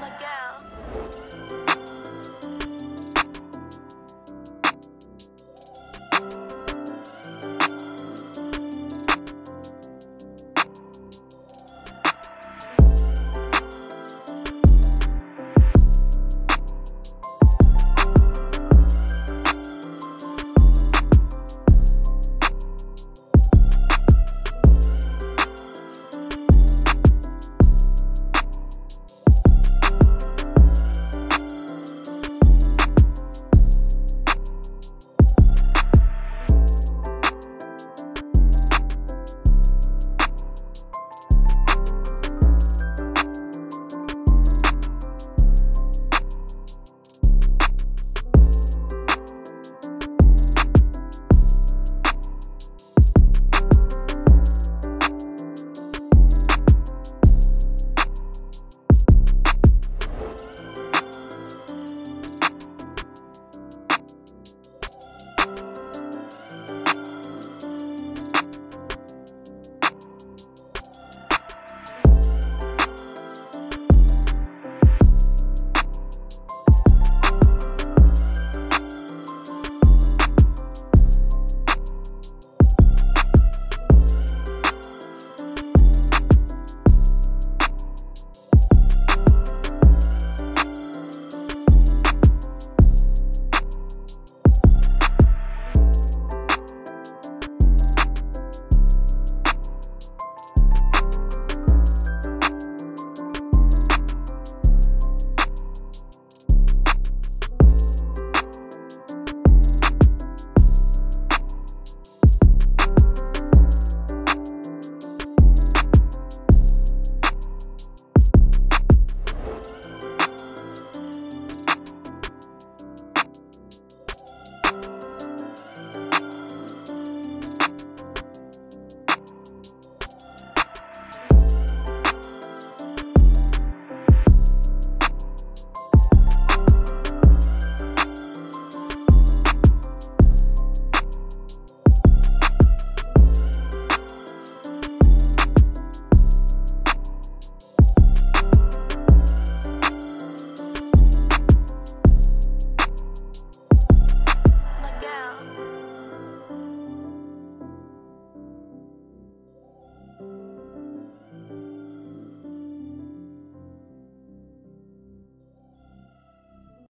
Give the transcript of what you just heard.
Miguel.